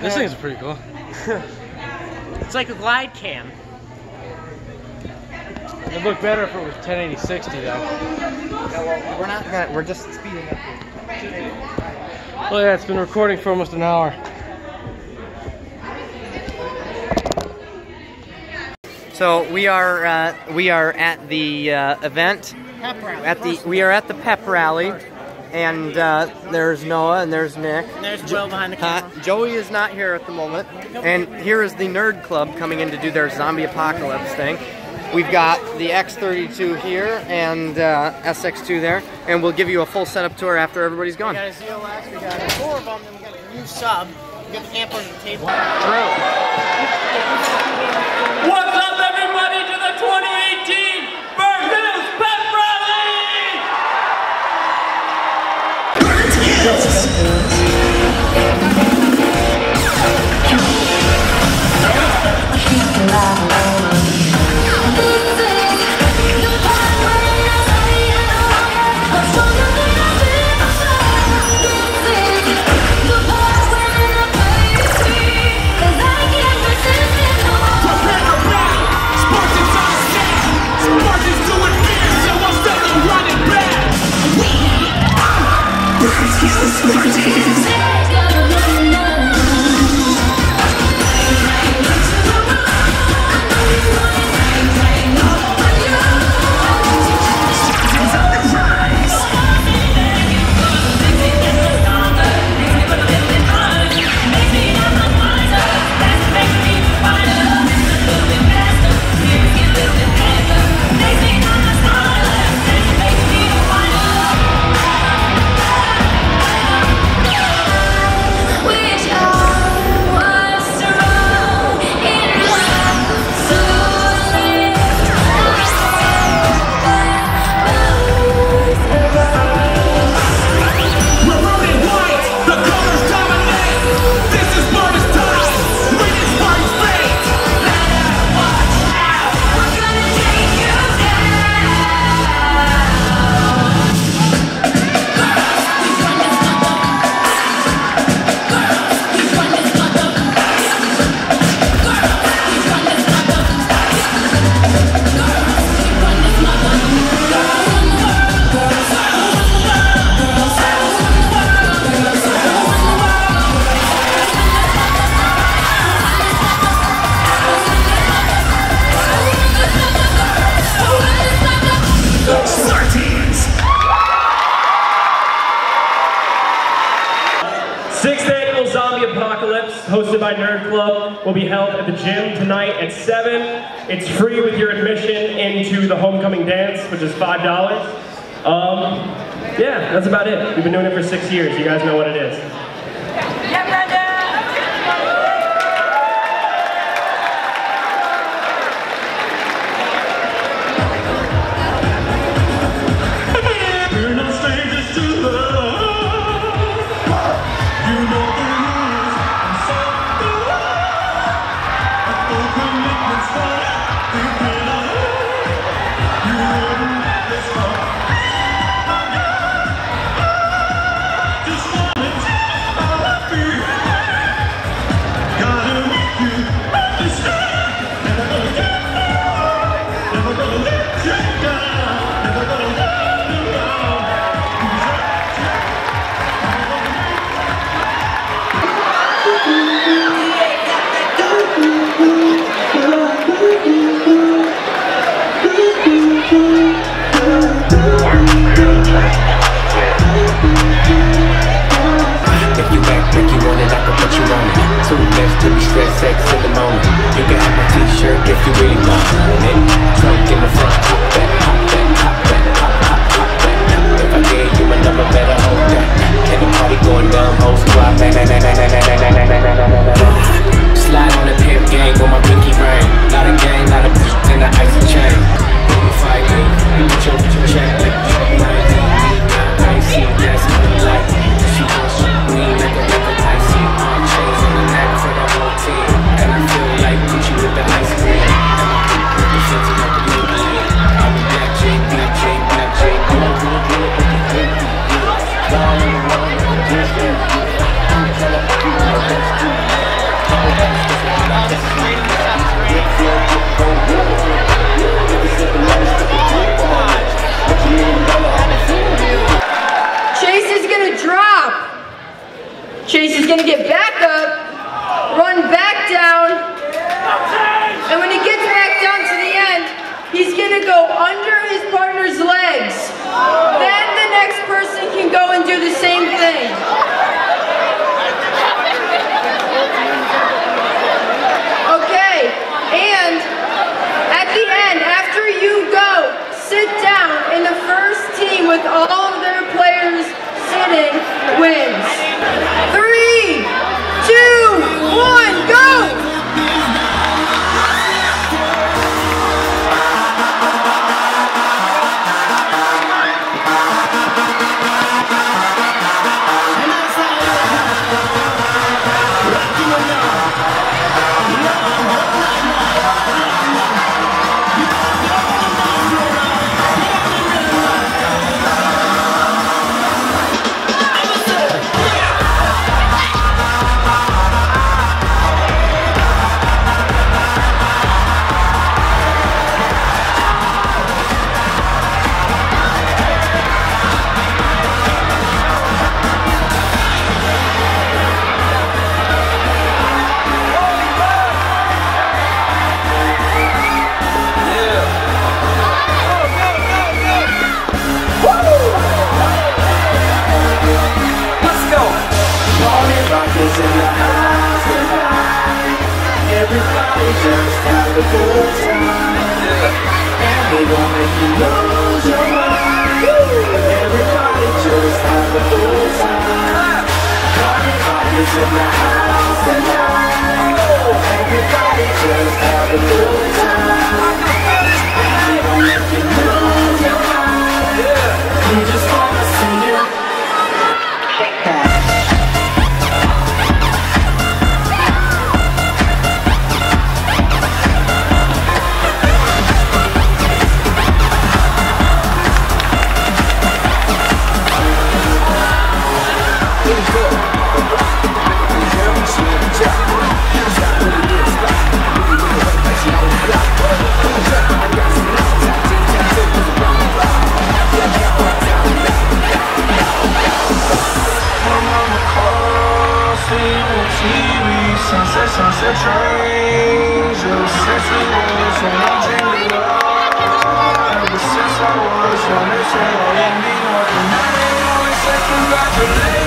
This have- thing's pretty cool. It's like a glide cam. It'd look better if it was 1080 60 though. Yeah, well, we're not gonna. We're just speeding up. here. Well, yeah, it's been recording for almost an hour. So we are uh, we are at the uh, event. Pep rally. At the we are at the pep rally, and uh, there's Noah and there's Nick. There's Will behind the Uh. Joey is not here at the moment, and here is the Nerd Club coming in to do their zombie apocalypse thing. We've got the X32 here and uh, SX2 there, and we'll give you a full setup tour after everybody's gone. got a ZLX. We got four of them. Then we got a new sub. We got the amp under the table. What's up, everybody, la hosted by Nerd Club, will be held at the gym tonight at 7. It's free with your admission into the homecoming dance, which is $5. Um, yeah, that's about it. We've been doing it for six years. You guys know what it is. Left to be stressed, sex in the moment. You can have my t-shirt if you really want it. Trunk in the front, hop back, hop back, hop back, hop, hop, hop back. If I gave you my number, better hold that. And the party going down, whole squad, bang, bang, bang, bang, bang, bang, bang, bang, bang, bang, bang. Slide on the pimp gang with my pinky ring. Lot of gang, lot of and the Everybody just have a good time. And we gon' make you lose your mind. Everybody just have a good time. Party rockers in the house tonight. Everybody just have a good time. Be nothing. Now they congratulations.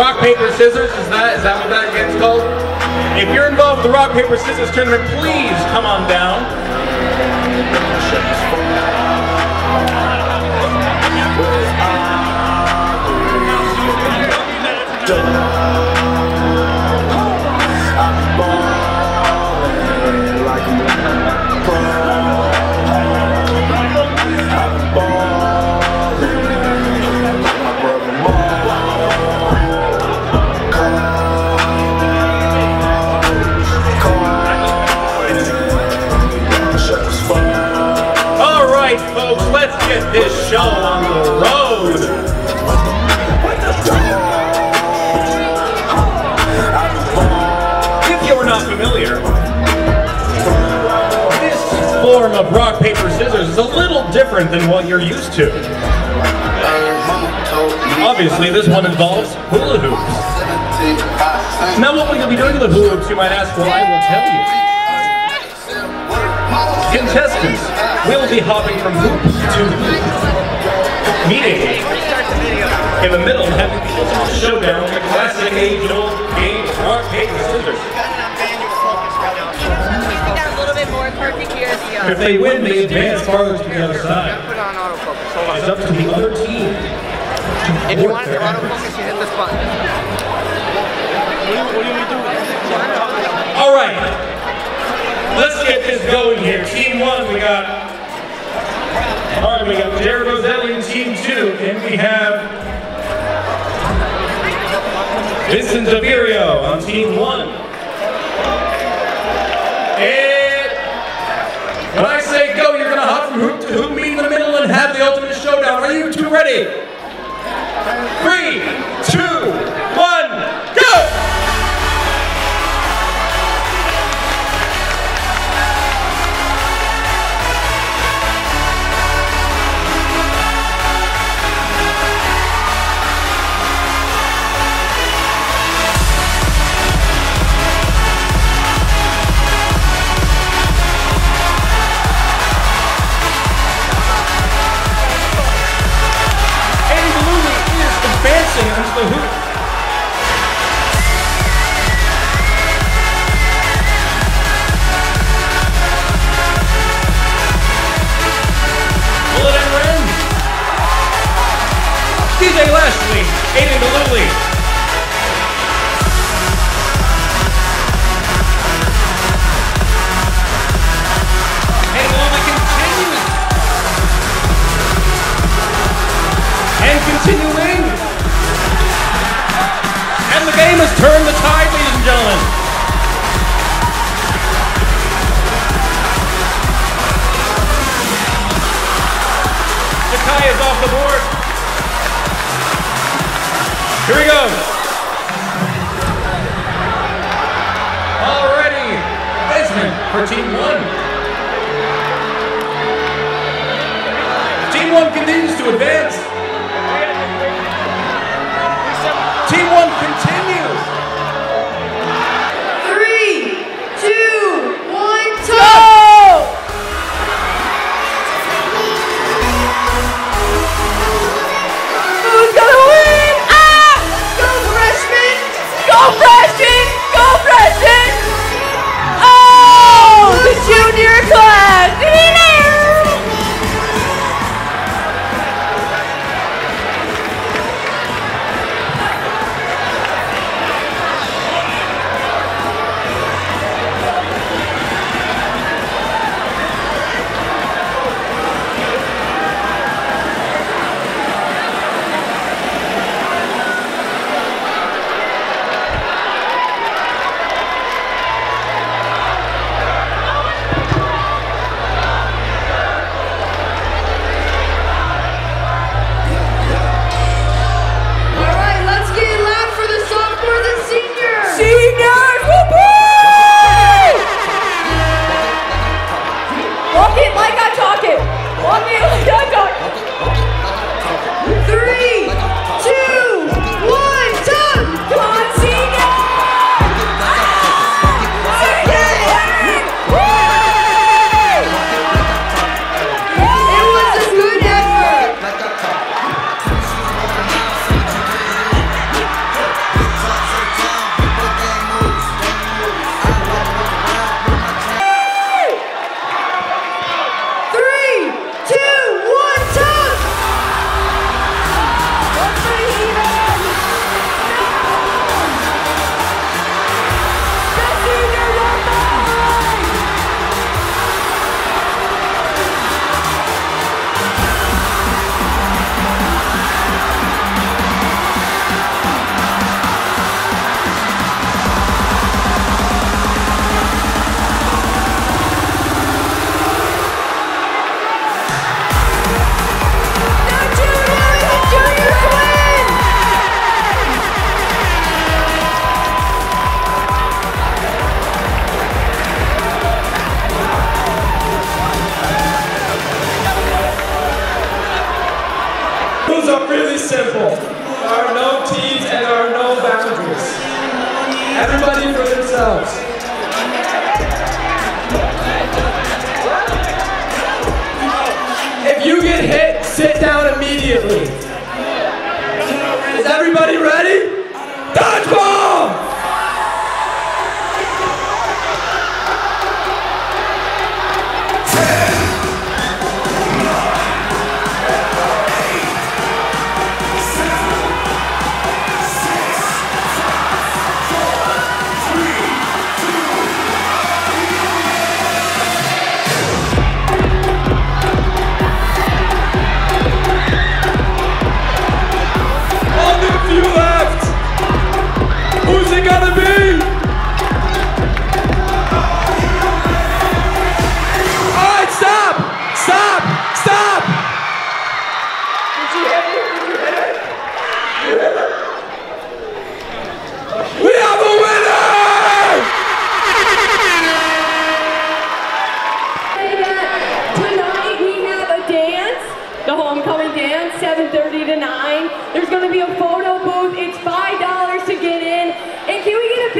Rock paper scissors. Is that is that what that gets called? If you're involved with the rock paper scissors tournament, please come on down. You're used to. Obviously, this one involves hula hoops. Now, what we're going to be doing with the hula hoops, you might ask, well, I will tell you. Contestants will be hopping from hoop to hoop, meeting in the middle, having the showdown, the classic age-old game of rock, paper, scissors. a little bit more. If they win, they advance farther to the other side. It's up to the other team. If you want to autofocus, you hit the spot. What do we do? All right. Let's get this going here. Team one, we got. All right, we got Jared Roselli in team two, and we have Vincent Davirio on team one. Liberty! Free! Here he goes. Already, Desmond for team one. Team one continues to advance. see for themselves. If you get hit, sit down immediately. 7.30 to 9. There's going to be a photo booth. It's $5 to get in. And can we get a